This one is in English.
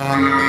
Um...